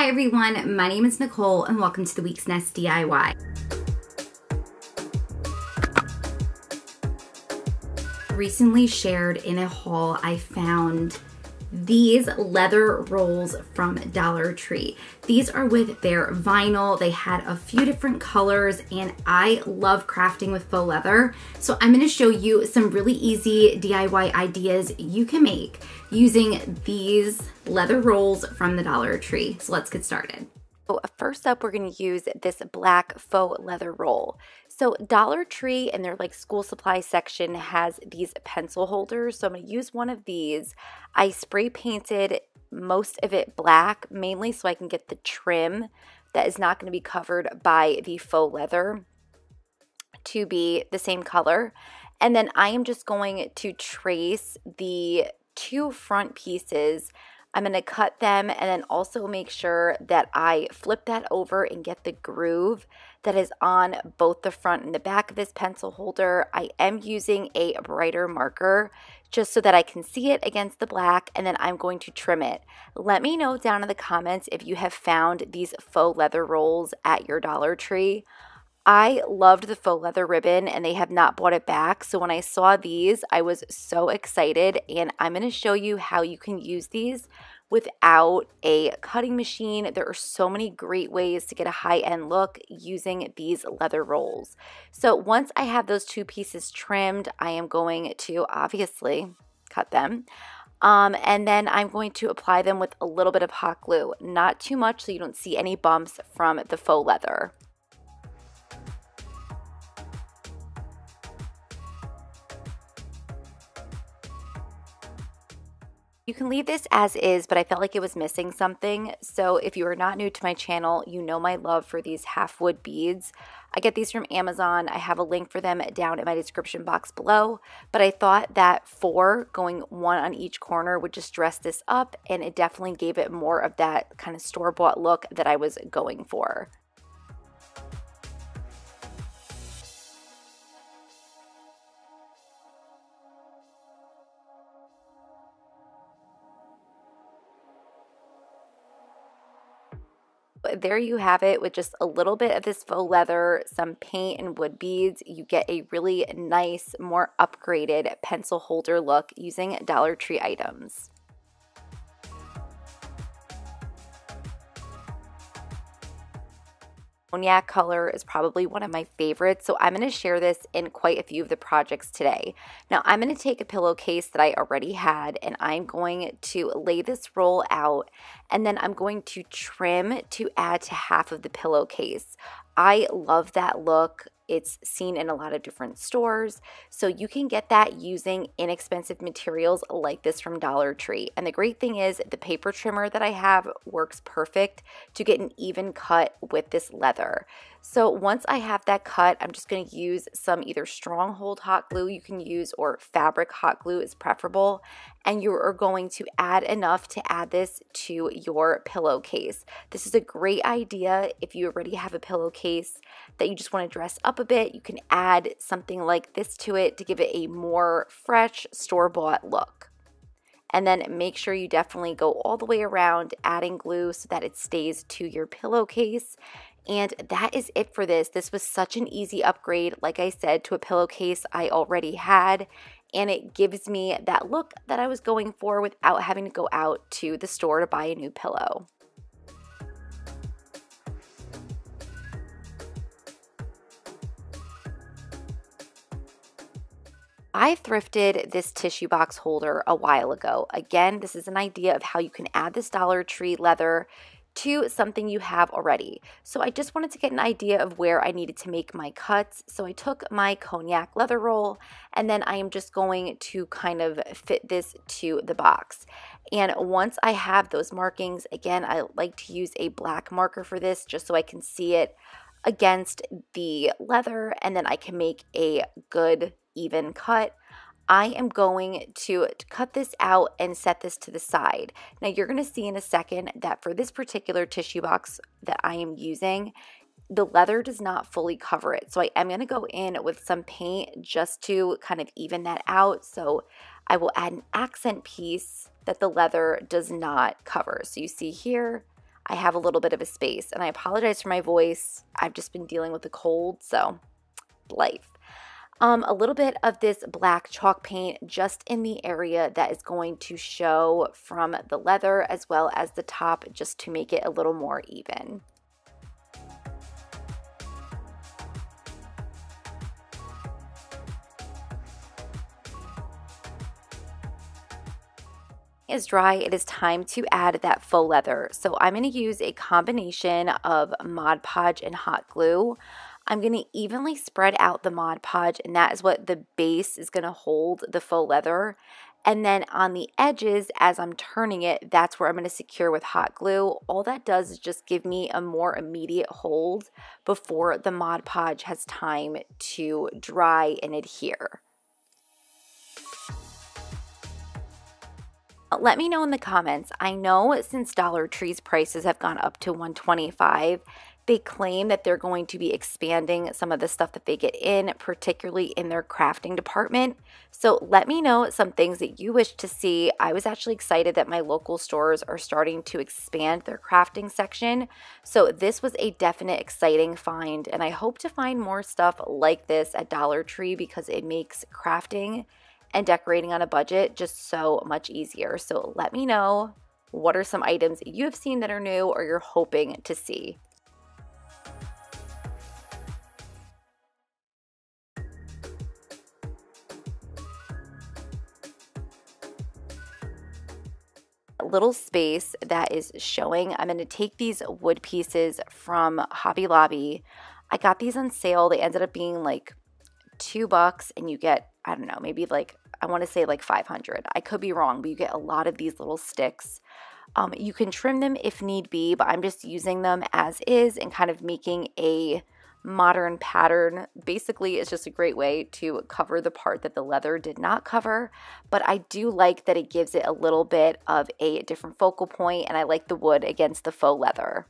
Hi everyone, my name is Nicole and welcome to the Week's Nest DIY. Recently shared in a haul I found these leather rolls from Dollar Tree. These are with their vinyl. They had a few different colors and I love crafting with faux leather. So I'm gonna show you some really easy DIY ideas you can make using these leather rolls from the Dollar Tree. So let's get started. So first up, we're going to use this black faux leather roll. So Dollar Tree in their like school supply section has these pencil holders. So I'm going to use one of these. I spray painted most of it black, mainly so I can get the trim that is not going to be covered by the faux leather to be the same color. And then I am just going to trace the two front pieces I'm going to cut them and then also make sure that I flip that over and get the groove that is on both the front and the back of this pencil holder. I am using a brighter marker just so that I can see it against the black and then I'm going to trim it. Let me know down in the comments if you have found these faux leather rolls at your Dollar Tree. I loved the faux leather ribbon and they have not bought it back. So when I saw these, I was so excited and I'm going to show you how you can use these without a cutting machine. There are so many great ways to get a high-end look using these leather rolls. So once I have those two pieces trimmed, I am going to obviously cut them. Um, and then I'm going to apply them with a little bit of hot glue, not too much so you don't see any bumps from the faux leather. You can leave this as is, but I felt like it was missing something. So if you are not new to my channel, you know my love for these half wood beads. I get these from Amazon. I have a link for them down in my description box below. But I thought that four, going one on each corner, would just dress this up. And it definitely gave it more of that kind of store-bought look that I was going for. There you have it with just a little bit of this faux leather, some paint and wood beads. You get a really nice, more upgraded pencil holder look using Dollar Tree items. Cognac color is probably one of my favorites, so I'm going to share this in quite a few of the projects today. Now, I'm going to take a pillowcase that I already had, and I'm going to lay this roll out, and then I'm going to trim to add to half of the pillowcase. I love that look. It's seen in a lot of different stores. So you can get that using inexpensive materials like this from Dollar Tree. And the great thing is the paper trimmer that I have works perfect to get an even cut with this leather. So once I have that cut, I'm just going to use some either stronghold hot glue you can use or fabric hot glue is preferable. And you are going to add enough to add this to your pillowcase. This is a great idea if you already have a pillowcase that you just want to dress up a bit. You can add something like this to it to give it a more fresh store-bought look. And then make sure you definitely go all the way around adding glue so that it stays to your pillowcase and that is it for this. This was such an easy upgrade, like I said, to a pillowcase I already had. And it gives me that look that I was going for without having to go out to the store to buy a new pillow. I thrifted this tissue box holder a while ago. Again, this is an idea of how you can add this Dollar Tree leather to something you have already. So I just wanted to get an idea of where I needed to make my cuts. So I took my cognac leather roll and then I am just going to kind of fit this to the box. And once I have those markings, again, I like to use a black marker for this just so I can see it against the leather and then I can make a good even cut. I am going to cut this out and set this to the side. Now you're going to see in a second that for this particular tissue box that I am using, the leather does not fully cover it. So I am going to go in with some paint just to kind of even that out. So I will add an accent piece that the leather does not cover. So you see here, I have a little bit of a space. And I apologize for my voice. I've just been dealing with a cold, so life. Um, a little bit of this black chalk paint just in the area that is going to show from the leather as well as the top just to make it a little more even. is dry, it is time to add that faux leather. So I'm going to use a combination of Mod Podge and hot glue. I'm going to evenly spread out the Mod Podge and that is what the base is going to hold the faux leather. And then on the edges, as I'm turning it, that's where I'm going to secure with hot glue. All that does is just give me a more immediate hold before the Mod Podge has time to dry and adhere. Let me know in the comments. I know since Dollar Tree's prices have gone up to 125, they claim that they're going to be expanding some of the stuff that they get in, particularly in their crafting department. So let me know some things that you wish to see. I was actually excited that my local stores are starting to expand their crafting section. So this was a definite exciting find, and I hope to find more stuff like this at Dollar Tree because it makes crafting and decorating on a budget just so much easier. So let me know what are some items you have seen that are new or you're hoping to see. Little space that is showing. I'm going to take these wood pieces from Hobby Lobby. I got these on sale. They ended up being like two bucks and you get, I don't know, maybe like I want to say like 500. I could be wrong, but you get a lot of these little sticks. Um, you can trim them if need be, but I'm just using them as is and kind of making a modern pattern. Basically, it's just a great way to cover the part that the leather did not cover, but I do like that it gives it a little bit of a different focal point and I like the wood against the faux leather.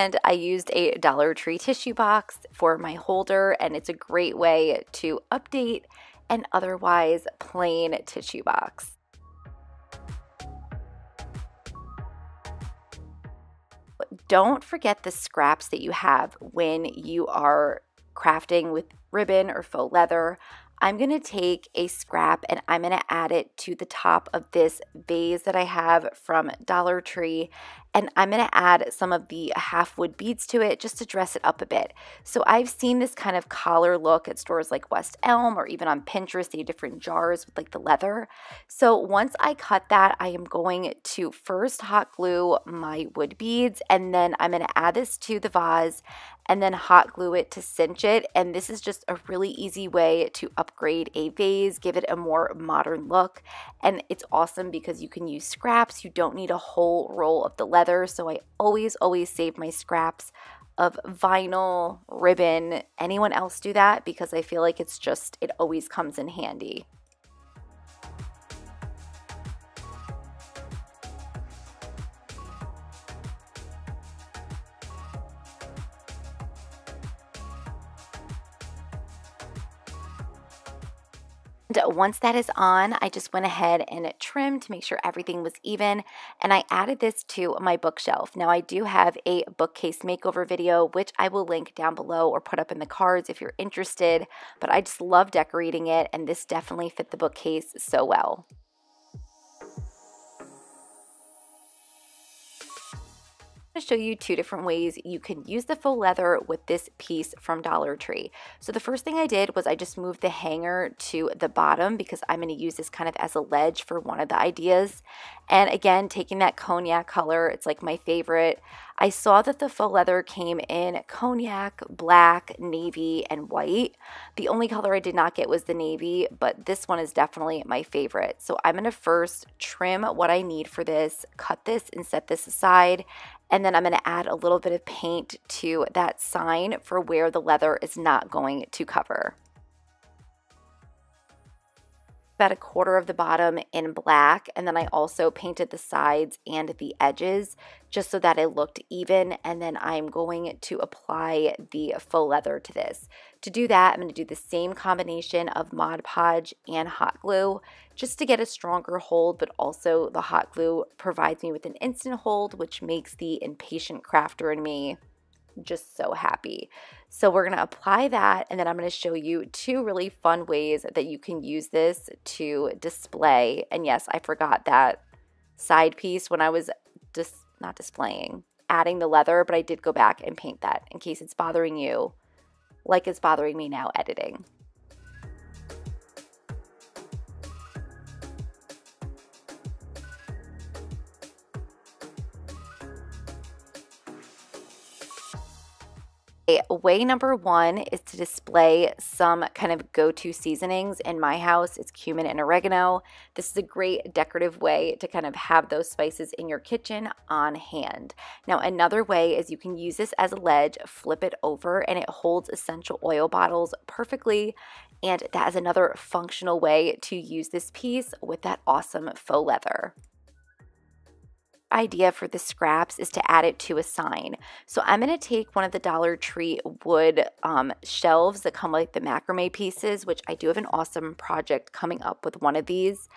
And I used a Dollar Tree tissue box for my holder, and it's a great way to update an otherwise plain tissue box. Don't forget the scraps that you have when you are crafting with ribbon or faux leather. I'm going to take a scrap and I'm going to add it to the top of this vase that I have from Dollar Tree and I'm going to add some of the half wood beads to it just to dress it up a bit. So I've seen this kind of collar look at stores like West Elm or even on Pinterest, they have different jars with like the leather. So once I cut that, I am going to first hot glue my wood beads and then I'm going to add this to the vase and then hot glue it to cinch it. And this is just a really easy way to upgrade a vase, give it a more modern look. And it's awesome because you can use scraps. You don't need a whole roll of the leather. So I always, always save my scraps of vinyl, ribbon. Anyone else do that? Because I feel like it's just, it always comes in handy. Once that is on, I just went ahead and trimmed to make sure everything was even. And I added this to my bookshelf. Now I do have a bookcase makeover video, which I will link down below or put up in the cards if you're interested. But I just love decorating it and this definitely fit the bookcase so well. Show you two different ways you can use the faux leather with this piece from Dollar Tree. So the first thing I did was I just moved the hanger to the bottom because I'm going to use this kind of as a ledge for one of the ideas. And again, taking that cognac color, it's like my favorite. I saw that the faux leather came in cognac, black, navy, and white. The only color I did not get was the navy, but this one is definitely my favorite. So I'm going to first trim what I need for this, cut this and set this aside, and then I'm going to add a little bit of paint to that sign for where the leather is not going to cover. About a quarter of the bottom in black and then I also painted the sides and the edges just so that it looked even and then I'm going to apply the faux leather to this. To do that I'm going to do the same combination of Mod Podge and hot glue just to get a stronger hold but also the hot glue provides me with an instant hold which makes the impatient crafter in me just so happy. So we're going to apply that and then I'm going to show you two really fun ways that you can use this to display. And yes, I forgot that side piece when I was just not displaying, adding the leather, but I did go back and paint that in case it's bothering you like it's bothering me now editing. Way number one is to display some kind of go to seasonings. In my house, it's cumin and oregano. This is a great decorative way to kind of have those spices in your kitchen on hand. Now, another way is you can use this as a ledge, flip it over, and it holds essential oil bottles perfectly. And that is another functional way to use this piece with that awesome faux leather idea for the scraps is to add it to a sign. So I'm going to take one of the Dollar Tree wood um, shelves that come like the macrame pieces, which I do have an awesome project coming up with one of these.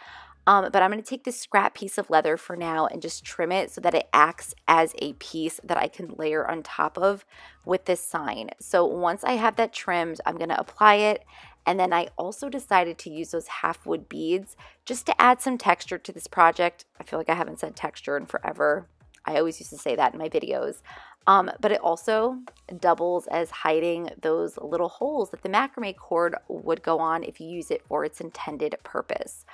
Um, but I'm going to take this scrap piece of leather for now and just trim it so that it acts as a piece that I can layer on top of with this sign. So once I have that trimmed, I'm going to apply it and then I also decided to use those half wood beads just to add some texture to this project. I feel like I haven't said texture in forever. I always used to say that in my videos. Um, but it also doubles as hiding those little holes that the macrame cord would go on if you use it for its intended purpose.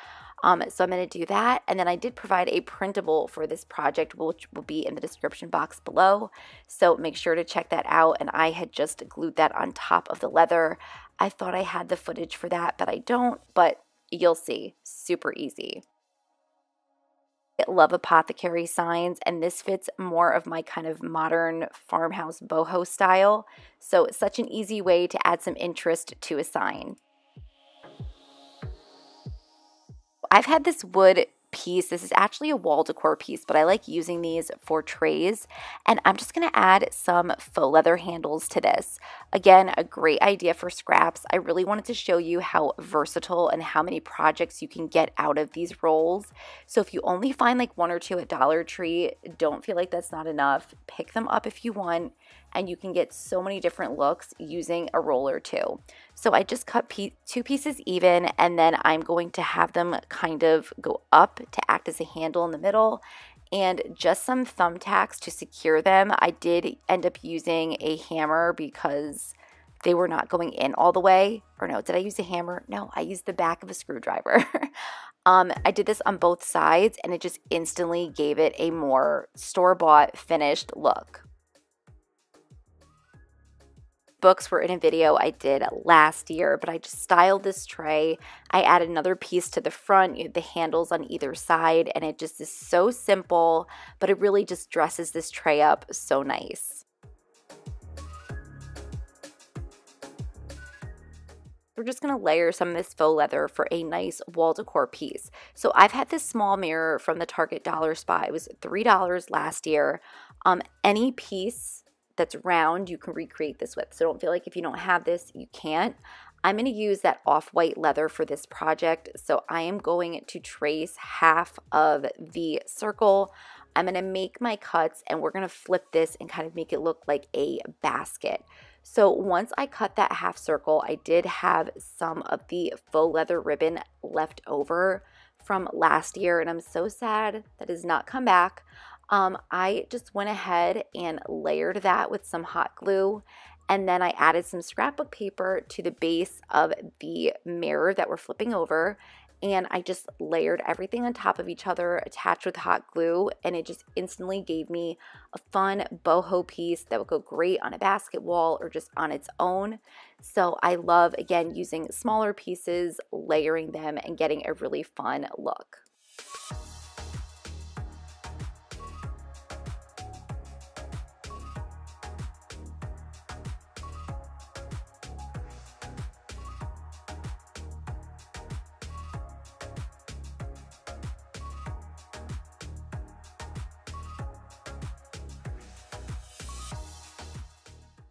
Um, so I'm going to do that. And then I did provide a printable for this project, which will be in the description box below. So make sure to check that out. And I had just glued that on top of the leather. I thought I had the footage for that, but I don't, but you'll see. Super easy. Love apothecary signs, and this fits more of my kind of modern farmhouse boho style. So it's such an easy way to add some interest to a sign. I've had this wood piece. This is actually a wall decor piece, but I like using these for trays. And I'm just going to add some faux leather handles to this. Again, a great idea for scraps. I really wanted to show you how versatile and how many projects you can get out of these rolls. So if you only find like one or two at Dollar Tree, don't feel like that's not enough. Pick them up if you want and you can get so many different looks using a roller too. So I just cut pe two pieces even and then I'm going to have them kind of go up to act as a handle in the middle and just some thumbtacks to secure them. I did end up using a hammer because they were not going in all the way. Or no, did I use a hammer? No, I used the back of a screwdriver. um, I did this on both sides and it just instantly gave it a more store-bought finished look books were in a video I did last year, but I just styled this tray. I added another piece to the front, the handles on either side, and it just is so simple, but it really just dresses this tray up so nice. we're just going to layer some of this faux leather for a nice wall decor piece. So I've had this small mirror from the Target Dollar Spot. It was $3 last year. Um, any piece that's round you can recreate this with. So don't feel like if you don't have this, you can't. I'm going to use that off-white leather for this project. So I am going to trace half of the circle. I'm going to make my cuts and we're going to flip this and kind of make it look like a basket. So once I cut that half circle, I did have some of the faux leather ribbon left over from last year and I'm so sad that has not come back. Um, I just went ahead and layered that with some hot glue and then I added some scrapbook paper to the base of the mirror that we're flipping over and I just layered everything on top of each other attached with hot glue and it just instantly gave me a fun boho piece that would go great on a basket wall or just on its own. So I love again using smaller pieces, layering them and getting a really fun look.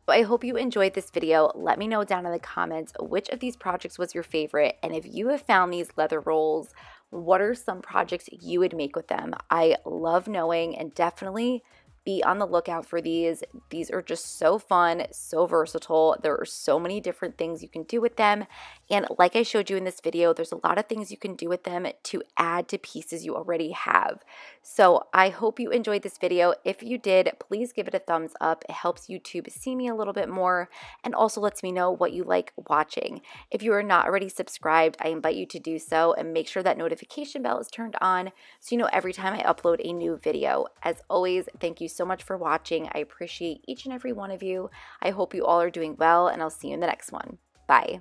I hope you enjoyed this video. Let me know down in the comments which of these projects was your favorite. And if you have found these leather rolls, what are some projects you would make with them? I love knowing and definitely be on the lookout for these. These are just so fun, so versatile. There are so many different things you can do with them. And like I showed you in this video, there's a lot of things you can do with them to add to pieces you already have. So I hope you enjoyed this video. If you did, please give it a thumbs up. It helps YouTube see me a little bit more and also lets me know what you like watching. If you are not already subscribed, I invite you to do so and make sure that notification bell is turned on so you know every time I upload a new video. As always, thank you so much for watching. I appreciate each and every one of you. I hope you all are doing well, and I'll see you in the next one. Bye.